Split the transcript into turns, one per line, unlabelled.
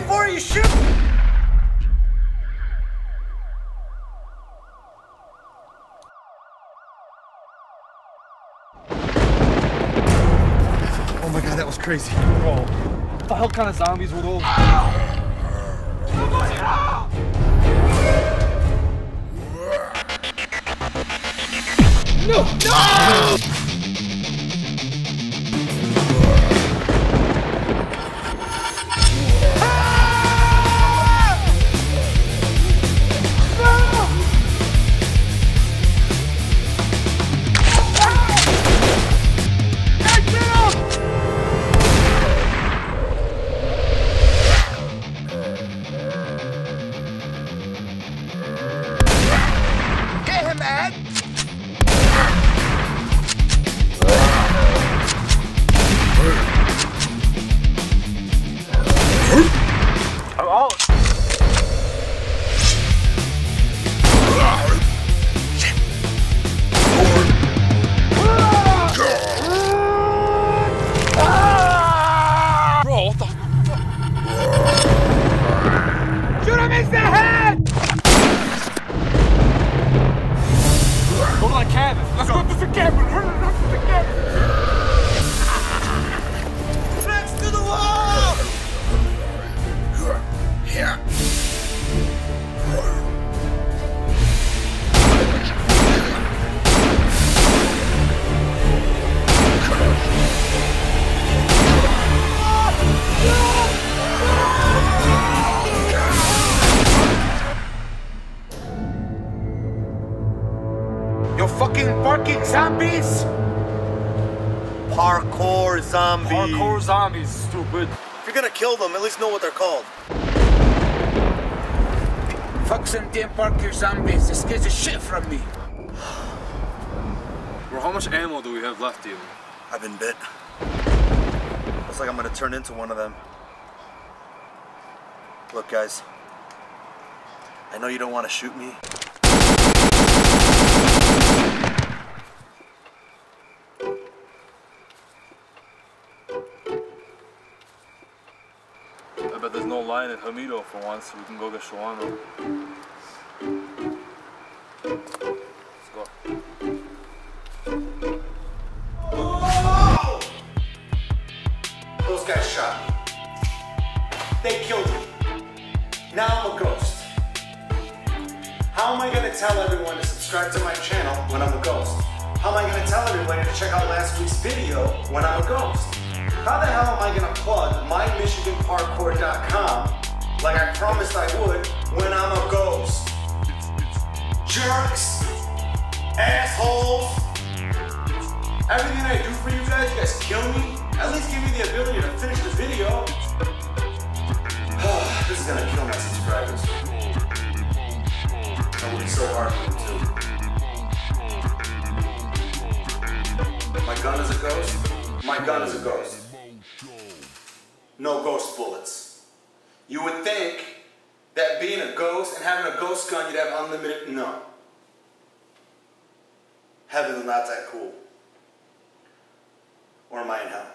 before you shoot!
Oh my god, that was crazy.
Bro, what the hell kind of zombies were those? No! No! Cabin. Let's go to the cabin. Hurry up to the cabin.
You fucking barking zombies! Parkour zombies.
Hardcore zombies, stupid.
If you're gonna kill them, at least know what they're called.
Fuck some damn parkour zombies. This scares the shit from me.
Bro, how much ammo do we have left, even?
I've been bit. Looks like I'm gonna turn into one of them. Look, guys. I know you don't want to shoot me.
I bet there's no line at Hamido for once, we can go get shawarma. Let's go.
Those guys shot me. They killed me. Now I'm a ghost. How am I gonna tell everyone to subscribe to my channel when I'm a ghost? How am I gonna tell everybody to check out last week's video when I'm a ghost? How the hell am I gonna plug Jerks! Assholes! Everything I do for you guys, you guys kill me. At least give me the ability to finish the video. this is gonna kill my subscribers. I worked so hard for them too. My gun is a ghost. My gun is a ghost. No ghost bullets. You would think that being a ghost and having a ghost gun, you'd have unlimited. No. Heaven's not that cool. Or am I in hell?